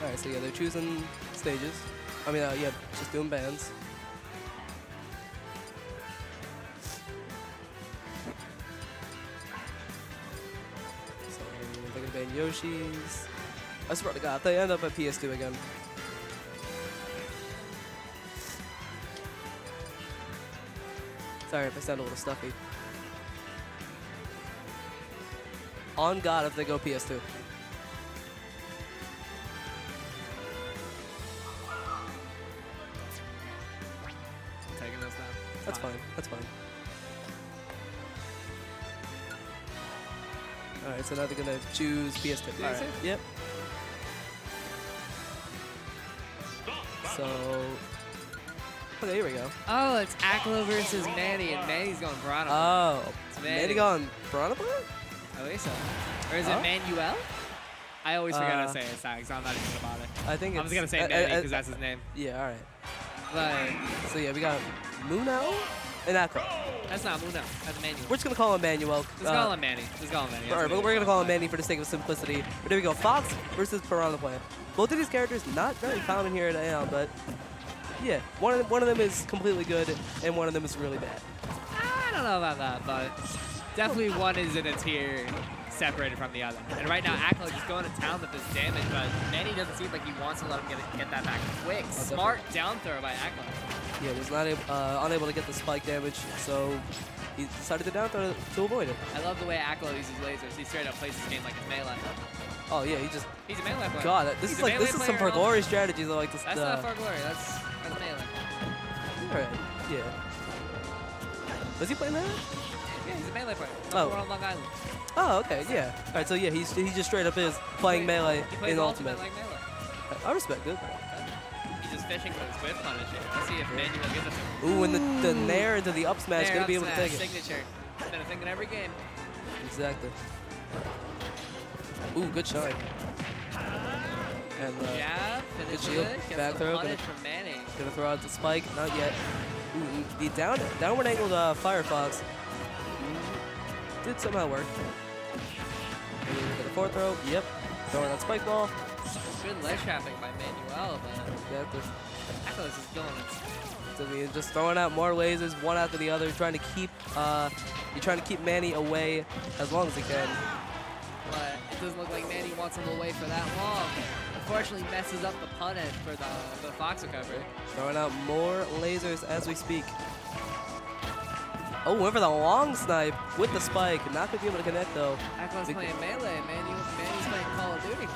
All right, so yeah, they're choosing stages. I mean, uh, yeah, just doing bands. So they're gonna ban Yoshi's. I swear to God, they end up at PS2 again. Sorry if I sound a little stuffy. On God, if they go PS2. That's fine. That's fine. All right, so now they're gonna choose PS2. All right. Yep. So. Okay, here we go. Oh, it's Aklo versus Manny, and Manny's going Veronica. Oh, It's Manny Manny. gone Veronica? I believe so. Or is Huh? it Manuel? I always forget Uh, how to say it, 'cause I'm not even gonna bother. I think I'm just gonna say uh, Manny uh, because that's his name. Yeah, all So yeah, we got Muno and Aklo. that's not Muno. That's Manuel. We're just gonna call him Manuel. Just uh, call him Manny. Just call him Manny. All right, but we're gonna call him Manny for the sake of simplicity. But there we go. Fox versus Piranha Plant. Both of these characters not very common here at AON, but yeah, one of them, one of them is completely good and one of them is really bad. I don't know about that, but definitely one is in a tier separated from the other. And right now, Aklo just going to town with this damage, but Manny doesn't seem like he wants to let him get, get that back quick. Oh, Smart down throw by Aklo. Yeah, was not uh, unable to get the spike damage, so he decided to down throw to avoid it. I love the way Aklo uses lasers. He straight up plays this game like it's melee. Oh yeah, he just He's a melee player. God, this He's is like this is some for glory strategies. I like this. That's uh, not for glory. That's, that's melee. all right, yeah. Was he playing that? Yeah, he's a melee player. Oh. We're on Long Island. Oh, okay, yeah. All right, so yeah, he's he just straight up is playing melee He plays in ultimate. ultimate. like melee. I respect it. He's just fishing for his whip punish here. Let's see if Manuel gives it to him. Ooh, and the, the nair into the up smash, gonna be able to smash, take it. Signature. It's been a thing in every game. Exactly. Ooh, good shot. And uh, Jab, finish shield, it. Back throw, punish gonna- gonna throw out the spike, not yet. Ooh, the down downward angled uh, Firefox did somehow work. And then get the fourth throw, yep. Throwing that spike ball. Good ledge trapping by Manuel, but Yeah, Aklos is it. So he's just throwing out more lasers, one after the other, trying to keep uh, you're trying to keep Manny away as long as he can. But it doesn't look like Manny wants him away for that long. Unfortunately, messes up the punish for the, the Fox recovery. Throwing out more lasers as we speak. Oh, went for the long snipe with the spike. Not gonna be able to connect though. Big- playing melee. Manny, Manny's playing Call of Duty.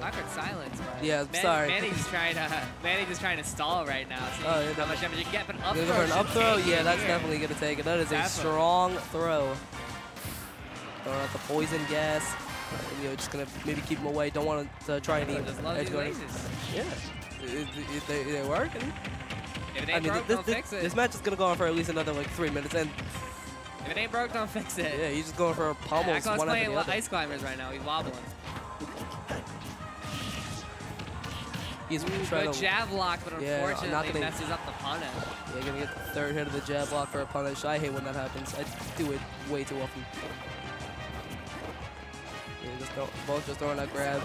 Awkward silence, but Yeah, Manny, sorry. Manny's trying to Manny just trying to stall right now. See Oh, yeah, how much damage you get, but up throw for an up throw? Yeah, that's here. definitely gonna take it. That is a strong throw. Throwing out the poison gas. And, you know, just gonna maybe keep him away. Don't want to uh, try any just love edge these Yeah, it, it, they, they're working. If it I mean, broke, this, don't this, fix it. this match is gonna go on for at least another like three minutes, and if it ain't broke, don't fix it. yeah, he's just going for pummels Aklos one after playing ice climbers right now. He's wobbling. He's Ooh, trying good to jab block, but Yeah, not unfortunately messes up the punish. Yeah, gonna get the third hit of the jab block for a punish. I hate when that happens. I do it way too often. Yeah, just both just throwing out grabs.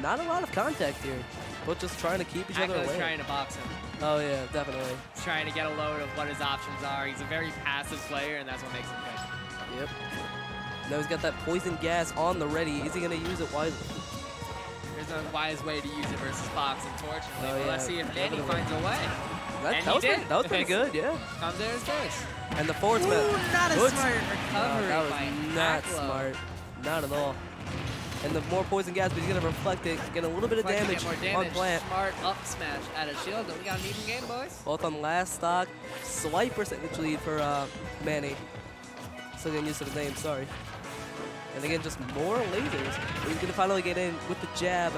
Not a lot of contact here. Both just trying to keep each other Aklo's away. trying to box him. Oh yeah, definitely. He's trying to get a load of what his options are. He's a very passive player, and that's what makes him good. Yep. Now he's got that poison gas on the ready. Is he gonna use it wisely? There's no wise way to use it versus Fox, unfortunately. Oh, but let's see if Manny finds a way. That, And that was pretty, that was pretty good, yeah. Comes in his face. And the forward smash. Ooh, not a Good. smart oh, recovery that was by not Aklo. smart. Not at all. And the more poison gas, but he's gonna reflect it, get a little bit of to damage, on plant. Smart up smash at a shield. We got an even game, boys. Both on last stock. Slight percentage lead for uh, Manny. Still getting used to the name, sorry. And again, just more lasers. He's gonna finally get in with the jab.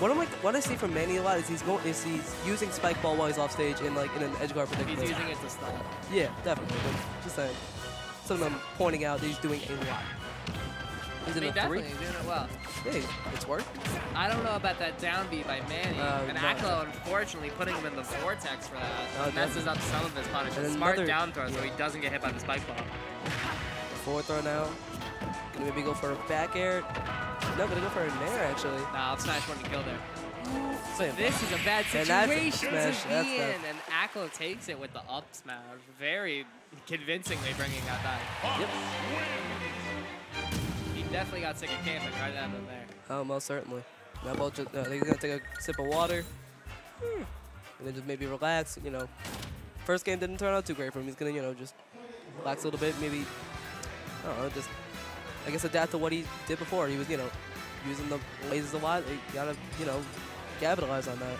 What like, what I see from Manny a lot is he's going, is he's using spike ball while he's off stage in like in an edge guard He's predicament. using it to stall. Yeah, definitely. Just saying. Something I'm pointing out that he's doing a lot. He's I in mean, definitely, three. he's doing it well. Hey, it's worked. I don't know about that down B by Manny. Uh, and no. Aklo, unfortunately, putting him in the vortex for that Oh, messes up some of his And punishes. Smart another- down throw so he doesn't get hit by the spike ball. Forward throw now. Gonna maybe go for a back air. No, gonna go for an air actually. Nah, up smash wouldn't kill there. Same. This is a bad And situation smash. to be the- in, and Aklo takes it with the up smash, very convincingly bringing that back. Yep. He definitely got sick of camping right out of there. Oh, most certainly. Now both just, uh, he's gonna take a sip of water. Hmm. And then just maybe relax, you know. First game didn't turn out too great for him. He's gonna, you know, just relax a little bit, maybe, I don't know, just, I guess adapt to what he did before. He was, you know, using the lasers a lot. You gotta, you know, capitalize on that.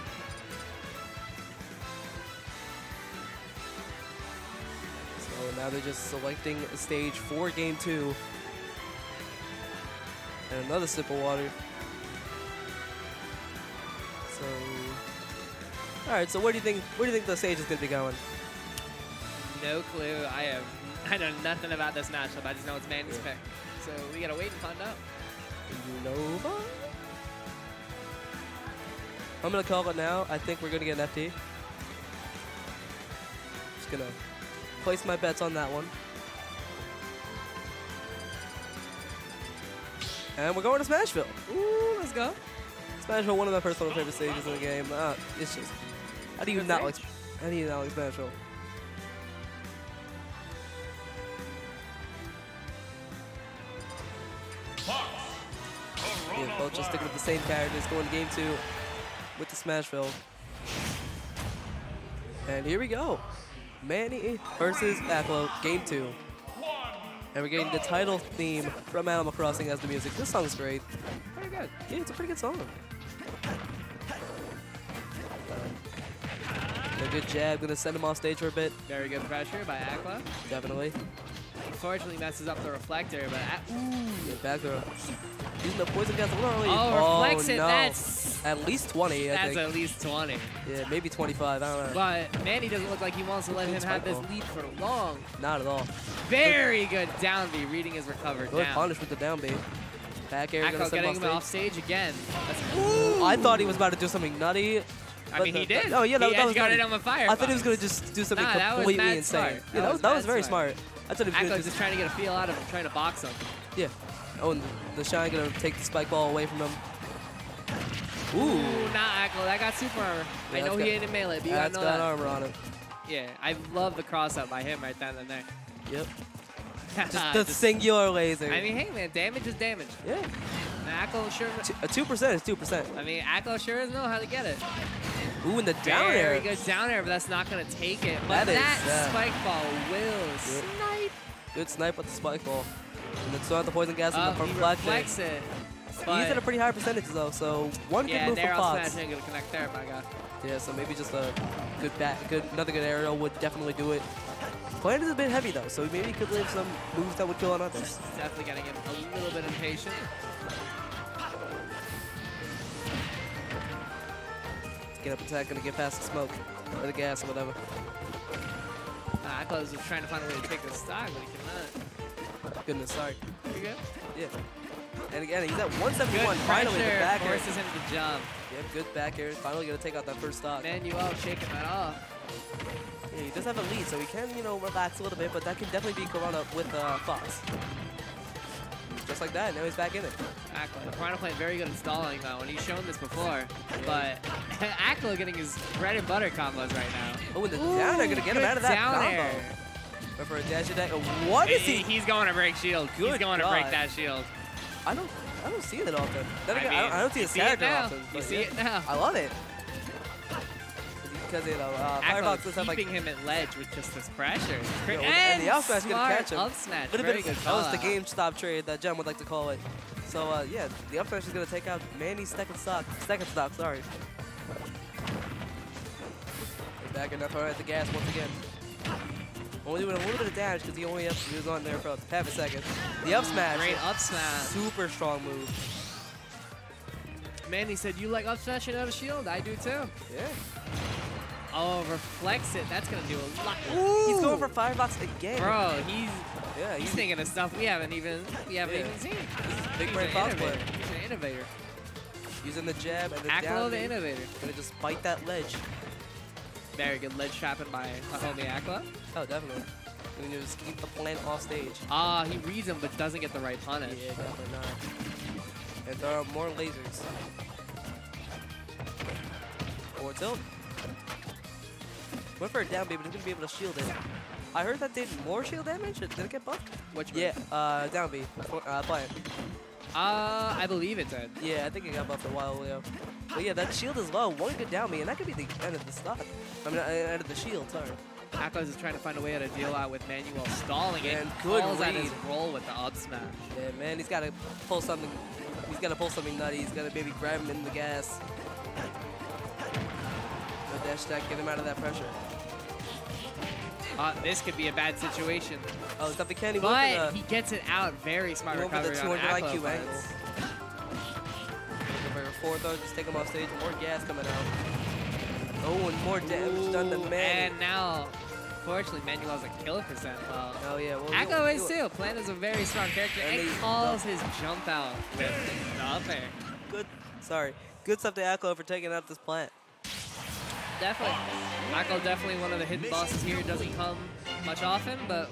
So now they're just selecting stage for game two. And another sip of water. So, all right. So where do you think where do you think the stage is gonna be going? No clue. I have I know nothing about this matchup. I just know it's Manny's Yeah. pick. So we gotta wait and find out. Nova. I'm gonna call it now. I think we're gonna get an FD. Just gonna place my bets on that one. And we're going to Smashville. Ooh, let's go. Smashville, one of my personal favorite stages in the game. Uh, it's just, how do you not like, how do you not like Smashville? Yeah, both just sticking with the same characters, going to game two with the Smashville. And here we go. Manny versus Aklo, game two. And we're getting the title theme from Animal Crossing as the music. This song's great. Pretty good. Yeah, it's a pretty good song. A good jab, gonna send him off stage for a bit, Very good pressure by Aklo. definitely. Unfortunately messes up the reflector, but A- ooh. Back throw. Using the poison gas, not really. Oh, oh, reflects it. no. That's At least 20, I that's think. at least 20. yeah, maybe 25, I don't know. But Manny doesn't look like he wants to let him have this lead for long. Not at all. Very good down B, reading his recover Good punish with the down B. Back air, gonna Aklo send him getting him off off stage. again. I thought he was about to do something nutty. I mean, he did. Oh, yeah, that, he that was got funny. it on the fire. I thought he was gonna just do something Nah, completely insane. smart. Yeah, That that, was, was that was very smart. smart. I thought he was gonna just just trying to get a feel out of him, trying to box him. Yeah. Oh, and the shine gonna take the spike ball away from him. Ooh. Ooh, not Aklo. That got super armor. I know that's he got- ain't in melee, but you That's gotta know got that. armor on it. Yeah, I love the cross up by him right then and there. Yep. Just the singular laser. I mean, hey man, damage is damage. yeah. Aklo sure. A two percent is two percent. I mean, Aklo sure does know how to get it. Ooh, and the down air. good down air, but that's not gonna take it. But That is, that uh, spike ball will snipe. Good snipe with the spike ball. And then out the poison gas Oh, and the uh, he it. He's at a pretty high percentage though, so one good move from Fox. ain't gonna connect there, my god. Yeah, so maybe just a good back, good another good aerial would definitely do it. Plan is a bit heavy though, so maybe he could leave some moves that would kill on others. Definitely gonna get a little bit impatient. Get up attack, gonna get past the smoke or the gas or whatever. Uh, Aklo is just trying to find a way to take this stock, but he cannot. Goodness, sorry. You good? Yeah. And again, he's at Good 171. Finally, the pressure back air. forces him to jump. Good back air. Finally gonna take out that first stock. Manuel shaking that off. Yeah, he does have a lead, so he can, you know, relax a little bit, but that can definitely be Corona with uh, Fox. Just like that, now he's back in it. The Piranha playing very good at stalling though, and he's shown this before. But Aklo getting his bread and butter combos right now. Oh, and the down air gonna get him out of that down combo. air. But for a dash attack, what is He- he? He's going to break shield. he's Good going to break that shield. I don't, I don't see it often. Then I again, I, don't, I don't see his character often. You see yeah. it now. I love it. Because you know, uh, Firefox does have like keeping him at ledge with just this pressure. Yeah, cra- and the up smash gonna catch him. up smash. a little Very bit. good Of, that was the out. game stop trade that Jem would like to call it. So uh, yeah, the up smash is gonna take out Manny's second stock. Second stock, sorry. They're back enough at the gas once again. Only doing a little bit of damage because he only has he was on there for half a second. The up smash. Great up smash. Super strong move. Manny said, you like up smashing out of shield? I do too. Yeah. Oh, reflects it. That's going to do a lot. He's going for Firefox again. Bro, he's Yeah, he's he's, thinking of stuff we haven't even we haven't Yeah. even seen. big He's brain an Fox innovator. player. He's an innovator. using the jab and the Aklo down. the innovator. Gonna just bite that ledge. Very good ledge trapping by my homie Aklo. Oh, definitely. And you just keep the plant off stage. Ah, he reads him but doesn't get the right punish. Yeah, definitely not. And there are more lasers. Forward tilt. Went for a down B, but he's gonna be able to shield it. I heard that did more shield damage. Did it get buffed? Which Yeah, uh, down B. Uh, plant. Uh, I believe it did. Yeah, I think it got buffed a while ago. But yeah, that shield is low. One good down B, and that could be the end of the stock. I mean, uh, end of the shield. Sorry. Akos is trying to find a way to deal out with Manuel stalling it. And good calls out his read. roll with the up smash. Yeah, man, he's got to pull something. He's got to pull something nutty. He's got to maybe grab him in the gas. No dash attack, get him out of that pressure. Uh, this could be a bad situation. Oh, Duffy Kenny But went for the, he gets it out. Very smart went the 200 on IQ Aklo, but angle. Looking for four throws, just take him off stage. More gas coming out. Oh, and more damage done to Ooh, man. And now, fortunately, Manuel has a kill percent. Well, Oh yeah, well, we'll- is too. Plant is a very strong character And and, he- calls his jump out with the up air. Good, sorry. Good stuff to Aklo for taking out this plant. Definitely. Aklo definitely one of the hidden bosses here. Doesn't come much often, but